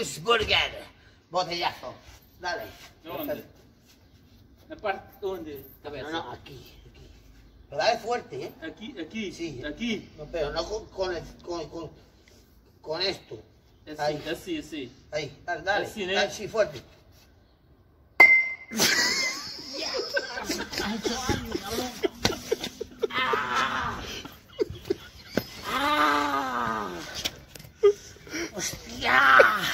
Tus Burger. Botellazo. Dale. ¿Dónde? ¿La parte dónde? No, aquí. aquí. Dale fuerte, ¿eh? Aquí, aquí. Sí. ¿eh? Aquí. No, pero no con, con, con, con, esto. Así, Ahí. así, así. Ahí, dale, dale. Así, ¿no? Así, fuerte. Ah. Ah. ¡Hostia!